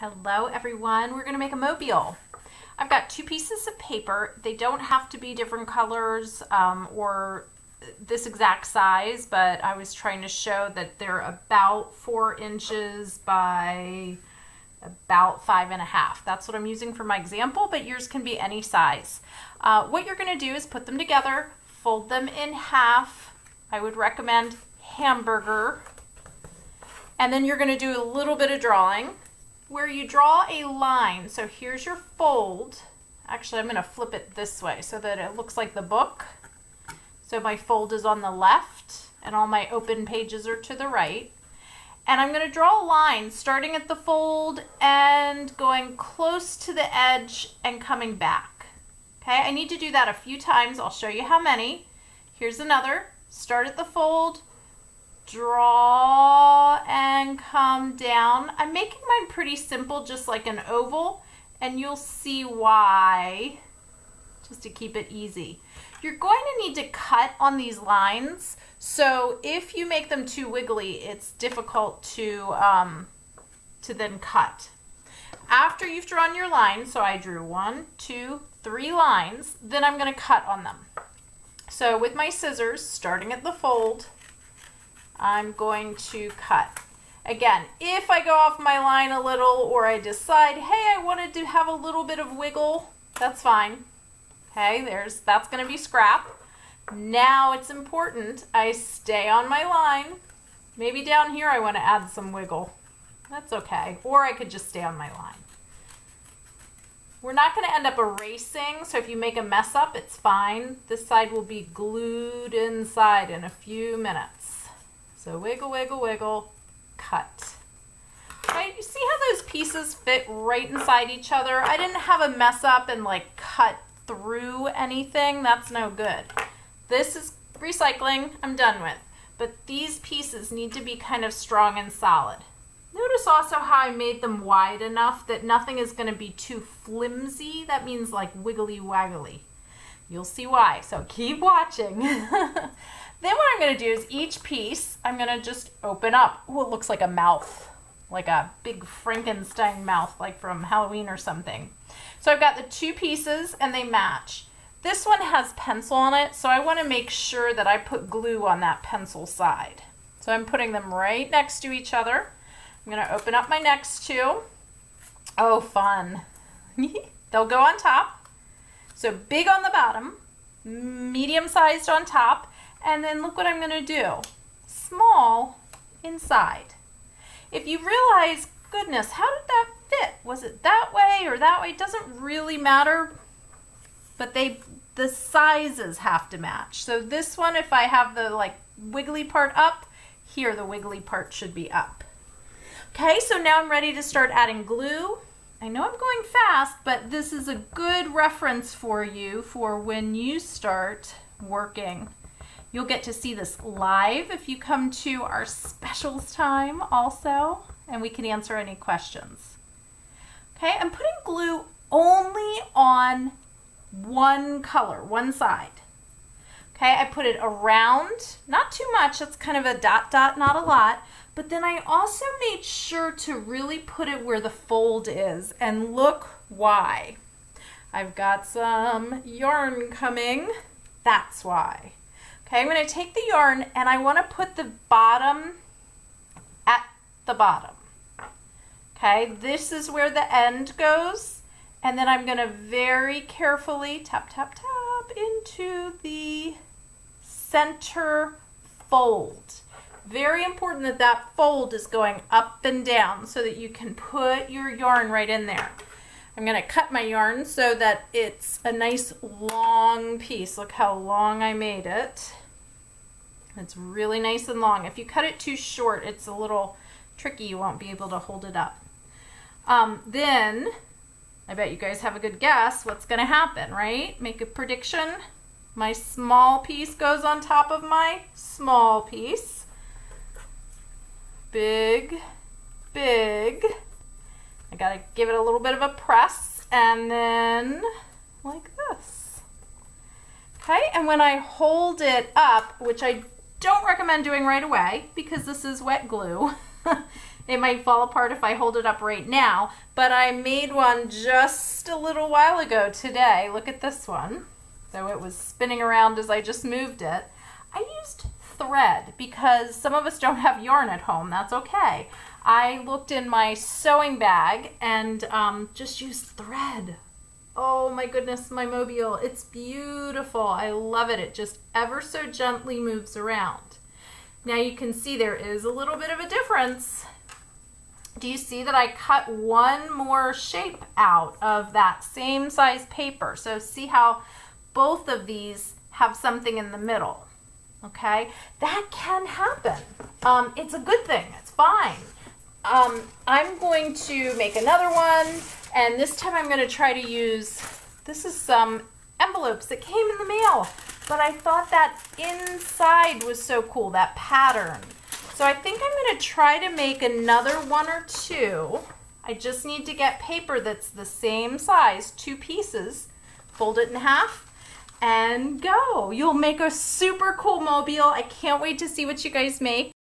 Hello everyone, we're going to make a mobile. I've got two pieces of paper. They don't have to be different colors um, or this exact size, but I was trying to show that they're about four inches by about five and a half. That's what I'm using for my example, but yours can be any size. Uh, what you're going to do is put them together, fold them in half. I would recommend hamburger. And then you're going to do a little bit of drawing where you draw a line. So here's your fold. Actually, I'm going to flip it this way so that it looks like the book. So my fold is on the left and all my open pages are to the right. And I'm going to draw a line starting at the fold and going close to the edge and coming back. Okay, I need to do that a few times. I'll show you how many. Here's another. Start at the fold, draw and come down. I'm making mine pretty simple, just like an oval, and you'll see why, just to keep it easy. You're going to need to cut on these lines, so if you make them too wiggly, it's difficult to, um, to then cut. After you've drawn your line, so I drew one, two, three lines, then I'm going to cut on them. So with my scissors, starting at the fold, I'm going to cut. Again, if I go off my line a little or I decide, hey, I wanted to have a little bit of wiggle, that's fine. Okay, there's that's going to be scrap. Now it's important I stay on my line. Maybe down here I want to add some wiggle. That's okay. Or I could just stay on my line. We're not going to end up erasing, so if you make a mess up, it's fine. This side will be glued inside in a few minutes. So wiggle, wiggle, wiggle, cut. Right, you see how those pieces fit right inside each other? I didn't have a mess up and like cut through anything. That's no good. This is recycling, I'm done with. But these pieces need to be kind of strong and solid. Notice also how I made them wide enough that nothing is going to be too flimsy. That means like wiggly waggly. You'll see why, so keep watching. Then what I'm going to do is each piece, I'm going to just open up. Oh, it looks like a mouth, like a big Frankenstein mouth, like from Halloween or something. So I've got the two pieces and they match. This one has pencil on it, so I want to make sure that I put glue on that pencil side. So I'm putting them right next to each other. I'm going to open up my next two. Oh, fun. They'll go on top. So big on the bottom, medium sized on top, and then look what I'm going to do. Small inside. If you realize, goodness, how did that fit? Was it that way or that way? It doesn't really matter, but they the sizes have to match. So this one, if I have the like wiggly part up, here the wiggly part should be up. Okay, so now I'm ready to start adding glue. I know I'm going fast, but this is a good reference for you for when you start working You'll get to see this live if you come to our specials time also, and we can answer any questions. Okay, I'm putting glue only on one color, one side. Okay, I put it around, not too much, it's kind of a dot dot, not a lot, but then I also made sure to really put it where the fold is, and look why. I've got some yarn coming, that's why. Okay, I'm going to take the yarn and I want to put the bottom at the bottom. Okay, this is where the end goes. And then I'm going to very carefully tap, tap, tap into the center fold. Very important that that fold is going up and down so that you can put your yarn right in there. I'm going to cut my yarn so that it's a nice long piece. Look how long I made it. It's really nice and long. If you cut it too short, it's a little tricky. You won't be able to hold it up. Um, then, I bet you guys have a good guess what's going to happen, right? Make a prediction. My small piece goes on top of my small piece. Big, big. I got to give it a little bit of a press and then like this. Okay, and when I hold it up, which I don't recommend doing right away because this is wet glue. It might fall apart if I hold it up right now, but I made one just a little while ago today. Look at this one. So it was spinning around as I just moved it. I used thread because some of us don't have yarn at home. That's okay. I looked in my sewing bag and um, just used thread. Oh my goodness, my mobile. It's beautiful. I love it. It just ever so gently moves around. Now you can see there is a little bit of a difference. Do you see that I cut one more shape out of that same size paper? So see how both of these have something in the middle, okay? That can happen. Um, it's a good thing, it's fine. Um, I'm going to make another one, and this time I'm going to try to use, this is some envelopes that came in the mail, but I thought that inside was so cool, that pattern. So I think I'm going to try to make another one or two. I just need to get paper that's the same size, two pieces, fold it in half, and go. You'll make a super cool mobile. I can't wait to see what you guys make.